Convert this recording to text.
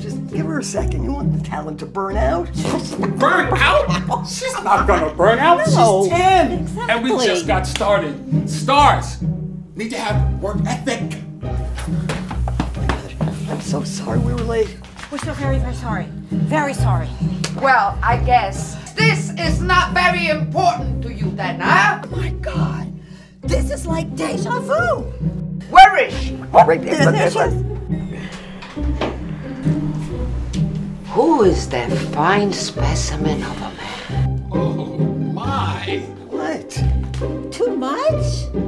Just give her a second. You want the talent to burn out? Burn out? She's not gonna burn out. No. She's 10. And we just got started. Stars need to have work ethic. I'm so sorry we were late. We're so very, very sorry. Very sorry. Well, I guess this is not very important to you then, huh? Oh my God. This is like deja vu. Where is she? Right there. There she is. Who is that fine specimen of a man? Oh my. What? Too much?